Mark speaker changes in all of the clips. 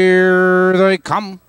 Speaker 1: Here they come.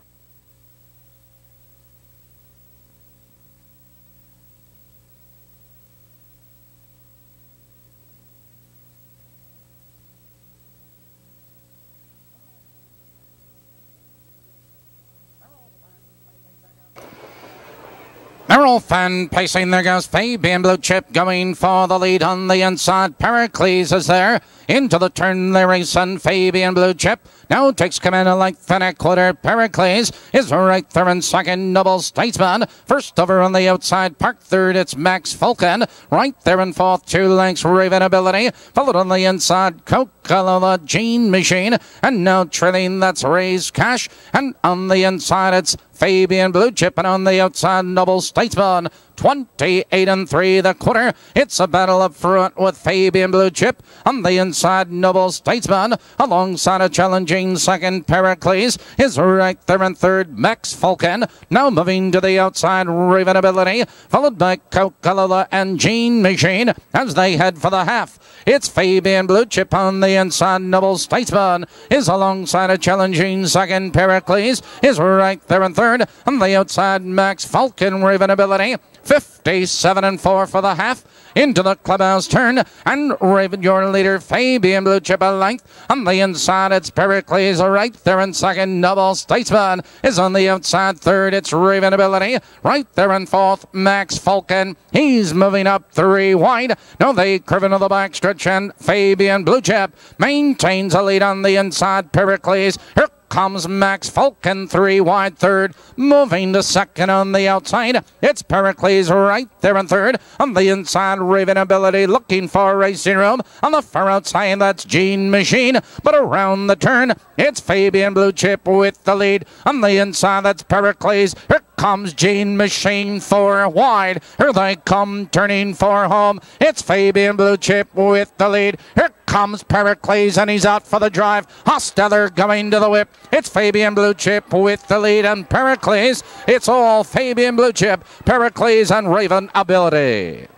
Speaker 1: Errol Fan pacing there goes Fabian Blue Chip going for the lead on the inside. Pericles is there. Into the turn they race and Fabian Blue Chip now takes command of length and a quarter. Pericles is right there in second. Noble Statesman first over on the outside. Park third. It's Max Falcon right there in fourth. Two lengths Raven Ability followed on the inside. Coca-Cola Gene Machine and now trailing that's Raised Cash and on the inside it's Fabian Blue Chip and on the outside Noble Statesman Van 28 and 3 the quarter. It's a battle up front with Fabian Blue Chip. On the inside, Noble Statesman. Alongside a challenging second, Pericles is right there in third, Max Falcon. Now moving to the outside, Raven Ability, followed by Coca-Cola and Gene Machine as they head for the half. It's Fabian Blue Chip on the inside. Noble Statesman is alongside a challenging second, Pericles is right there in third. On the outside, Max Falcon, Raven Ability. 57 and 4 for the half. Into the clubhouse turn and Raven, your leader, Fabian Blue Chip a length. On the inside, it's Pericles right there in second. Noble Statesman is on the outside third. It's Raven Ability right there in fourth. Max Falcon, he's moving up three wide. Now they curve into the backstretch and Fabian Blue Chip maintains a lead on the inside. Pericles, here comes Max Falcon, three wide third, moving to second on the outside. It's Pericles right there in third. On the inside, Raven Ability looking for racing room. On the far outside, that's Gene Machine. But around the turn, it's Fabian Blue Chip with the lead. On the inside, that's Pericles. Here comes Gene Machine for wide. Here they come turning for home. It's Fabian Blue Chip with the lead. Here comes Pericles and he's out for the drive. Hostetler going to the whip. It's Fabian Blue Chip with the lead and Pericles. It's all Fabian Blue Chip, Pericles and Raven Ability.